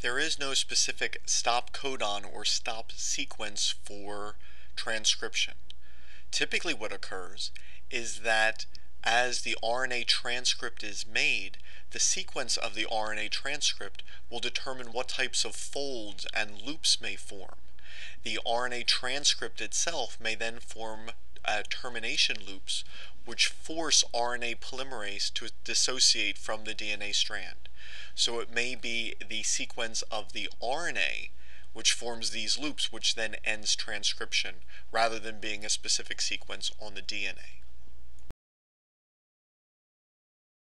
There is no specific stop codon or stop sequence for transcription. Typically what occurs is that as the RNA transcript is made, the sequence of the RNA transcript will determine what types of folds and loops may form. The RNA transcript itself may then form uh, termination loops which force RNA polymerase to dissociate from the DNA strand. So it may be the sequence of the RNA which forms these loops which then ends transcription rather than being a specific sequence on the DNA.